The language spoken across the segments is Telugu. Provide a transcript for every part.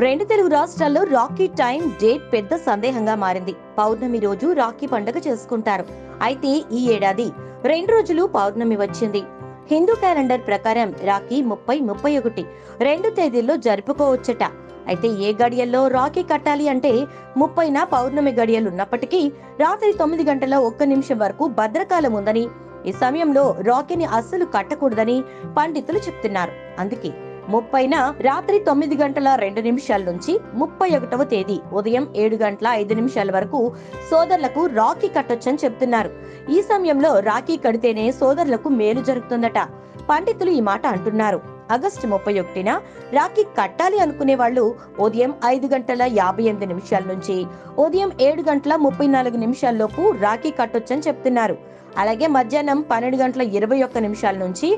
రెండు తెలుగు రాష్ట్రాల్లో రాఖీ టైం డేట్ పెద్ద సందేహంగా మారింది. పౌర్ణమి రోజు రాఖీ పండుగ చేసుకుంటారు. అయితే ఈ ఏడాది రెండు రోజులు పౌర్ణమి వచ్చింది. హిందూ క్యాలెండర్ ప్రకారం రాఖీ ముప్పై ముప్పై ఒకటి రెండు తేదీల్లో జరుపుకోవచ్చట. అయితే ఏ గడియల్లో రాఖీ కట్టాలి అంటే ముప్పైన పౌర్ణమి గడియలు ఉన్నప్పటికీ రాత్రి తొమ్మిది గంటల ఒక్క నిమిషం వరకు భద్రకాలం ఉందని ఈ సమయంలో రాఖీని అస్సలు కట్టకూడదని పండితులు చెప్తున్నారు. అందుకే ముప్పైన రాత్రి తొమ్మిది గంటల రెండు నిమిషాల నుంచి ముప్పై ఒకటవ తేదీ ఉదయం ఏడు గంటల ఐదు నిమిషాల వరకు సోదరులకు రాఖీ కట్టొచ్చని చెప్తున్నారు ఈ సమయంలో రాఖీ కడితేనే సోదరులకు మేలు జరుగుతుందట. పండితులు ఈ మాట అంటున్నారు. ఆగస్టు ముప్పై ఒకటిన రాఖీ కట్టాలి అనుకునే వాళ్ళు ఉదయం ఐదు గంటల యాభై ఎనిమిది నిమిషాల నుంచి ఉదయం ఏడు గంటల ముప్పై నాలుగు నిమిషాల్లోపు రాఖీ కట్టొచ్చని చెప్తున్నారు. అలాగే మధ్యాహ్నం పన్నెండు గంటల ఇరవై ఒక్క నిమిషాల నుంచి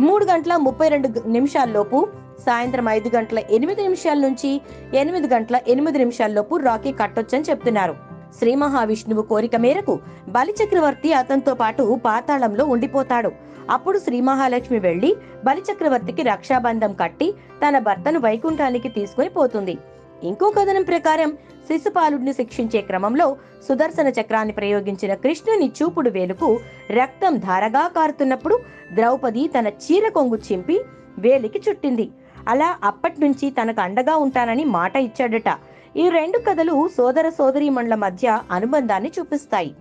మూడు గంటల ముప్పై రెండు నిమిషాల్లోపు సాయంత్రం ఐదు గంటల ఎనిమిది నిమిషాల నుంచి ఎనిమిది గంటల ఎనిమిది నిమిషాల్లోపు రాఖీ కట్టొచ్చని చెప్తున్నారు. శ్రీ మహావిష్ణువు కోరిక మేరకు బలిచక్రవర్తి అతనితో పాటు పాతాళంలో ఉండిపోతాడు. అప్పుడు శ్రీ మహాలక్ష్మి వెళ్ళి బలిచక్రవర్తికి రక్షాబంధం కట్టి తన భర్తను వైకుంఠానికి తీసుకుని పోతుంది. ఇంకో కథనం ప్రకారం శిశుపాలుడిని శిక్షించే క్రమంలో సుదర్శన చక్రాన్ని ప్రయోగించిన కృష్ణుని చూపుడు వేలుకు రక్తం ధారగా కారుతున్నప్పుడు ద్రౌపది తన చీర కొంగు చింపి వేలికి చుట్టింది. అలా అప్పటి నుంచి తనకు అండగా ఉంటానని మాట ఇచ్చాడట. ఈ రెండు కథలు సోదర సోదరీమణుల మధ్య అనుబంధాన్ని చూపిస్తాయి.